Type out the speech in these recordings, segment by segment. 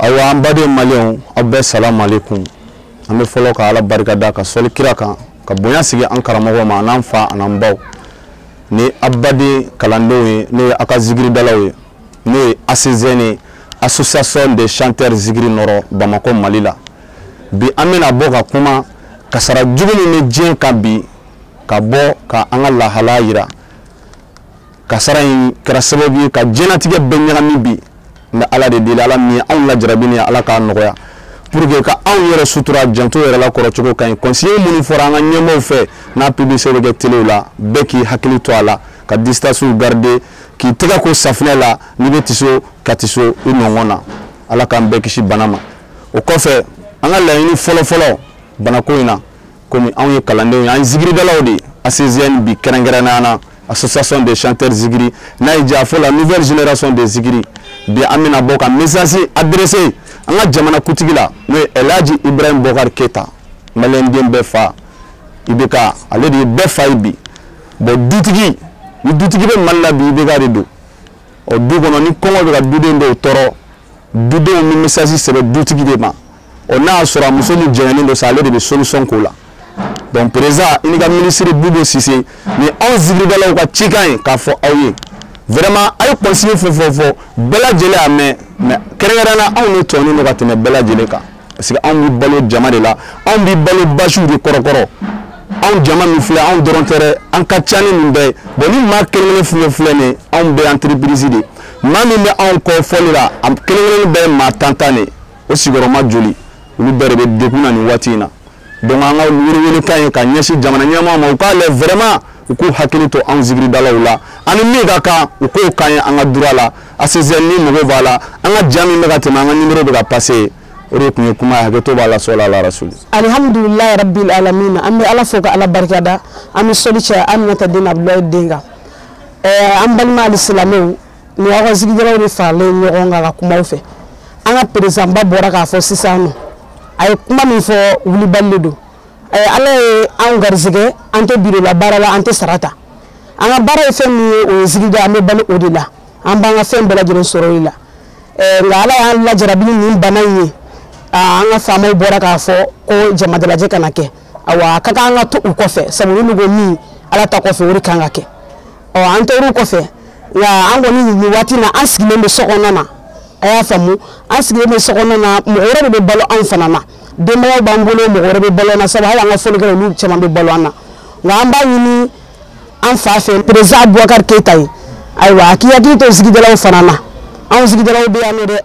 Ayiwa an baden mali aw bɛɛ sara mali kun an bɛ fɔlɔ ka ala barika da ka sɔli kira kan ka bonya sigi an karamɔgɔ ma an'an fa an baw ni a baden kalandenw ye n'o ye aw ka ziiridalaw ye n'o ye a sinznen a susa sɔn de santeri ziiriri nɔrɔ bamakɔ mali la bi an bɛna bɔ ka kuma kasara jugu min bɛ diɲɛ kan bi ka bɔ ka an ka lahalaya yira kasara in kɛra sababu ye ka diɲɛlatigɛ bɛɛ ɲagami bi n bɛ ala de deli ala min ye anw lajarabi ni ye ala k'a nɔgɔya pour que ka anw yɛrɛ sutura janto yɛrɛ la kɔrɔ cogo ka ɲi conseiller minnu fɔra an ka ɲɛmɔgɔw fɛ n'a publicité bɛ kɛ telew la bɛɛ k'i hakili to a la ka distance garder k'i tɛgɛ ko safinɛ la n'i bɛ tiso ka tiso i nɔngɔn na ala k'an bɛɛ kisi bana ma o kɔfɛ an ka laɲini fɔlɔfɔlɔ banako in na komi anw ye kalandenw ye an ye zigiridalaw de ye asiziyɛni bi kɛrɛnkɛrɛnnenya na association des chanteurs zigiri n'a ye diya fo la nouvelle génération des zigiri bi an bɛna bɔ ka message adressé an ka jamana kutigi la n'o ye elhaji ibrahim bokari keyita maliyɛn den bɛɛ fa i bɛ ka ale de ye bɛɛ fa ye bi bɔn dutigi ni dutigi bɛ mali la bi i bɛ ka de don ɔ du kɔnɔ ni kɔngɔ bɛ ka duden dɔw tɔɔrɔ dudenw ni message sɛbɛ dutigi de ma ɔ n'a y'a sɔrɔ a muso min jɛngɛnen don sa ale de bɛ solution k'o la donc président i ni ka minisiri bubo sise ni anw zigiridalaw ka cikan ye k'a fɔ aw ye vraiment a ye consigne fɛn fɛn fɔ bɛɛ lajɛlen y'a mɛn mais kɛrɛnkɛrɛnna anw de tɔɔnin don ka tɛmɛ bɛɛ lajɛlen kan parce que anw bɛ balo jama de la anw bɛ balo basiw de kɔrɔkɔrɔ anw jama min filɛ anw dɔrɔn tɛ dɛ an ka ca ni nin bɛɛ ye bon ni maa kelen kelen fɛn filɛ nin ye anw bɛ entreprise de maa min bɛ anw kɔ fɔli la a kelen kelen bɛɛ ye maa tan tan de o sigiyɔrɔma joli olu bɛɛ de bɛ degun na nin waati in na donc an ka welewele kan ye ka ɲɛsin jamana ɲɛmaa ma u k'a lɛ vraiment u k'u hakili to anw zigiridalaw la ani min ka kan u k'o kan ye an ka dura la A sisan ni mɔgɔ b'a la an ka ja min bɛ ka tɛmɛ an ka ni bɛ ka pase ye o de tun ye kuma hakɛ to b'a la so larasu alihamdulila yɛrɛ bi ala min na an bɛ ala fo ka ala barikada an bɛ soli cɛ an minɛ den na bila den kan an balima ni silamɛw ni aw sigiyɔrɔ de faralen ɲɔgɔn kan ka kuma fɛ an ka perezba bɔra k'a fɔ sisan ma a ye kuma min fɔ wulibali don ala ye an garisɛgɛ an tɛ biba baara la an tɛ sarata an ka baara ye fɛn min ye o ye zigida an bɛ balo o de la an b'an ka fɛn bɛɛ lajɛlen sɔrɔ o de la eh, nka ala y'an lajarabi ni nin bana in ye ah, an ka faamaw bɔra k'a fɔ ko jamadalajɛ kana kɛ awa a ka kan an ka to u kɔfɛ sabu olu ko min ala ta kɔfɛ o de kan ka kɛ ɔ an tor'u kɔfɛ nka an kɔni nin waati na an sigilen bɛ so kɔnɔna na a y'a faamu an sigilen bɛ so kɔnɔna na mɔgɔ wɛrɛ de bɛ balo anw fana na denbayaw b'an bolo mɔgɔ wɛrɛ bɛ balo an na sabu hali an ka fɔlikɛlaw olu caman bɛ balo an na nka an b'a ɲini an fa fɛ perezan bubakari keyita ye ayiwa a k'i hakili to sigidalaw fana na anw sigidalaw bɛ yan nɔ dɛ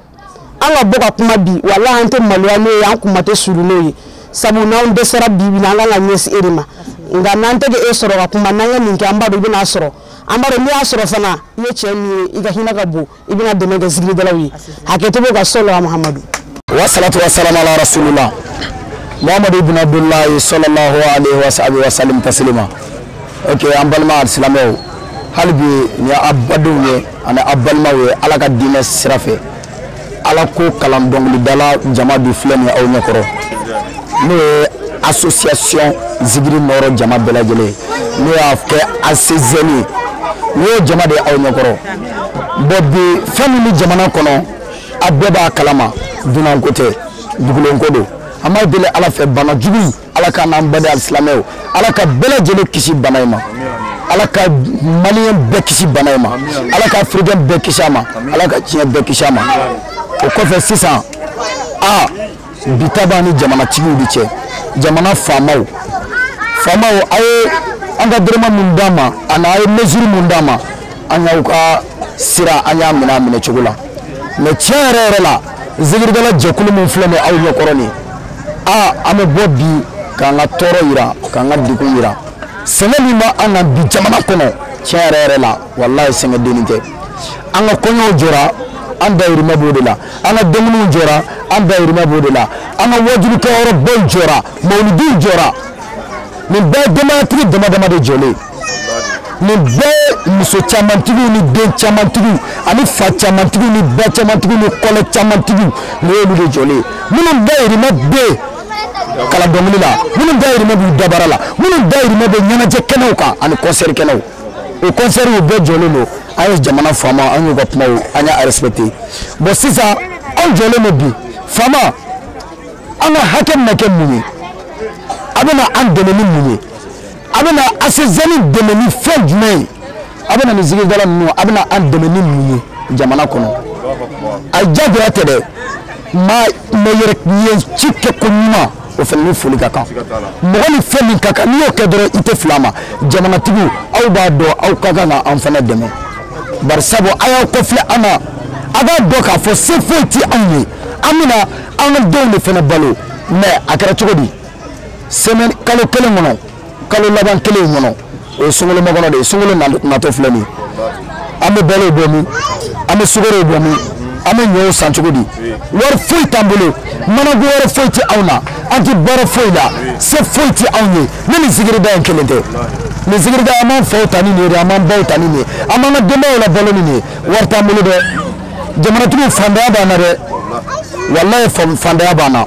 an ka bɔ ka kuma bi wala an tɛ maloya n'o ye an kuma tɛ sulu n'o ye sabu n'anw dɛsɛra bi bi la an kan ka ɲɛsin e de ma nka n'an tɛ e sɔrɔ ka kuma n'an ye nin kɛ an b'a dɔn i bɛna a sɔrɔ an b'a dɔn n'i y'a sɔrɔ fana i ye cɛ min ye i ka hinɛ ka bon i bɛna dɛmɛ kɛ sigidalaw ye hakɛto bɛ ka so la mahamadu wa salatu wa salam ala rasulillah mahamadu ibn abdullahi sallallahu alaihi wa sahbihi wa sallam taslima ok an balima alisilamɛw hali bi nin ye a badenw ye ani a balimaw ye ala ka diinɛ sira fɛ ala ko kalan dɔnkilidala jama bi filɛ nin ye aw ɲɛkɔrɔ n'o ye association zigiri nɔrɔ jama bɛɛ lajɛlen n'o y'a kɛ asezɛni ye nin y'o jama de ye aw ɲɛkɔrɔ bɔn bi fɛn min bɛ jamana kɔnɔ a bɛɛ b'a kalama dunanko tɛ dugulenko don an b'a deli ala fɛ bana jugu in ala ka n'an bɛɛ ali silamɛw ala ka bɛɛ lajɛlen kisi bana in ma ala ka maliyɛn bɛɛ kisi bana in ma ala ka afirikɛn bɛɛ kisi a ma ala ka tiɲɛ bɛɛ kisi a ma o kɔfɛ sisan a bi ta b'a ni jamanatigiw de cɛ jamana faamaw faamaw a ye an ka dɔrɔmɛ mun d'a ma ani a ye mesure mun d'a ma an y'aw ka sira an y'a minɛ a minɛ cogo la mɛ tiɲɛ yɛrɛ yɛrɛ la zigiridala jɛkulu min filɛ nin aw ɲɛkɔrɔ nin a an bɛ bɔ bi k'an ka tɔɔrɔ yira k'an ka degun yira sɛnɛ min b'a an kan bi jamana kɔnɔ tiɲɛ yɛrɛ yɛrɛ la walayi sɛgɛn denni tɛ an ka kɔɲɔw jɔra an dayirimɛ b'o de la an ka denmisɛnninw jɔra an dayirimɛ b'o de la an ka wajulukɛyɔrɔbaw jɔra mawuludiw jɔra nin bɛɛ ye denbayatigi dama dama de jɔlen nin bɛɛ ye muso camantigiw ni den camantigiw ani fa camantigiw ni ba camantigiw ni kɔlɛ camantigiw nin y'olu de jɔlen minnu dayirimɛ bɛ yen kalan dɔnkili la minnu dayirimɛ b'u dabara la minnu dayirimɛ bɛ ɲɛnajɛ kɛnɛw kan ani kɔnsɛri kɛnɛw o kɔnsɛriw bɛɛ jɔlen don an ye jamana faama an y'u ka kumaw an y'a respecte bɔn sisan anw jɔlen don bi faama an ka hakɛ bɛna kɛ mun ye a bɛna an dɛmɛ ni mun ye a bɛna asezɛni dɛmɛ ni fɛn jumɛn ye a bɛna nin zigidala ninnu a bɛna an dɛmɛ ni mun ye jamana kɔnɔ a ye jagoya tɛ dɛ maa mɛ yɛrɛ ye ci kɛ ko ɲuman o fana ni foli ka kan mɔgɔ ni fɛn min ka kan n'i y'o kɛ dɔrɔn i tɛ fila ma jamanatigiw aw b'a dɔn aw ka kan ka an fana dɛmɛ bari sabu a y'aw kɔfilɛ an na a b'a dɔn k'a fɔ se foyi tɛ anw ye an bɛna an ka denw de fana balo mɛ a kɛra cogo di semaine kalo kelen kɔnɔ kalo laban kelen in kɔnɔ o ye sunkalo makɔnɔ de ye sunkalo natɔ filɛ nin ye an bɛ balo bɔ min an bɛ sukaro bɔ min an bɛ ɲɔw san cogo di wari foyi t'an bolo manago wɛrɛ foyi tɛ anw na an tɛ baara foyi la se foyi tɛ anw ye ne ni zikirida in kelen tɛ nin zikirida an b'an faw ta ni nin ye an b'an baw ta ni nin ye an b'an ka denbayaw la balo ni nin ye wari t'an bolo dɛ jamanatigiw fantanya b'an na dɛ walayi fantanya b'an na.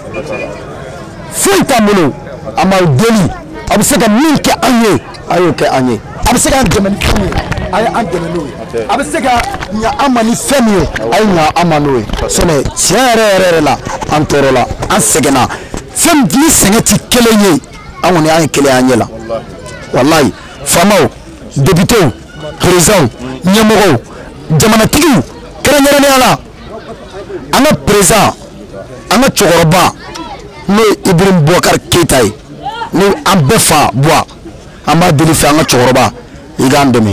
foyi t'an bolo an b'aw deli a bɛ se ka min kɛ an ye a y'o kɛ an ye a bɛ se k'an dɛmɛ ni fɛn ye a ye an dɛmɛ n'o ye a bɛ se ka ɲa an ma ni fɛn min ye a ye ɲa an ma n'o ye sɛnɛ tiɲɛ yɛrɛ yɛrɛ yɛrɛ la an tɔɔrɔ la an sɛgɛnna fɛn min ni sɛgɛn tɛ kelen ye an kɔni an ye kelen an ɲɛ la walayi faamaw depitew perezanw ɲɛmɔgɔw jamanatigiw kɛrɛnkɛrɛnnenya la an ka perezan an ka cɛkɔrɔba n'o ye ibrim bubakari keyita ye ni an bɛɛ fa buwa an b'a deli fɛ an ka cɛkɔrɔba i k'an dɛmɛ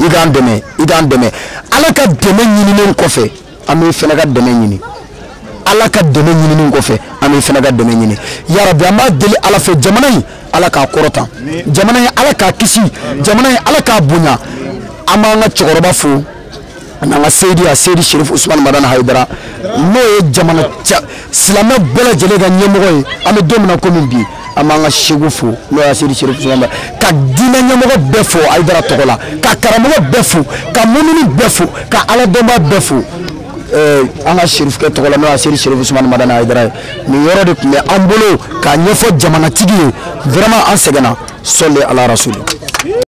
i k'an dɛmɛ i k'an dɛmɛ ala ka dɛmɛ ɲininen kɔfɛ an bɛ fana ka dɛmɛ ɲini ala ka dɛmɛ ɲininen kɔfɛ an bɛ fana ka dɛmɛ ɲini yarabi an b'a deli ala fɛ jamana in ala k'a kɔrɔta jamana in ala k'a kisi jamana in ala k'a bonya an b'an ka cɛkɔrɔba fo an'an ka seyidi a seyidi sherif usumani madana hayidara n'o ye jamana silamɛ bɛɛ lajɛlen ka ɲɛmɔgɔ ye an bɛ don min na komi bi an b'an ka segu fo n'o y'a seyidi sherif usumani ka diinɛ ɲɛmɔgɔ bɛɛ fo hayidara tɔgɔ la ka karamɔgɔ bɛɛ fo ka mumini bɛɛ fo ka aladɔnba bɛɛ fo eh, an ka serifukɛ tɔgɔ la n'o y'a seri serifu sumani madana ayidara ye nin yɔrɔ de tun bɛ an bolo k'a ɲɛfɔ jamanatigi ye vraiment an sɛgɛnna sɔli ala rasuli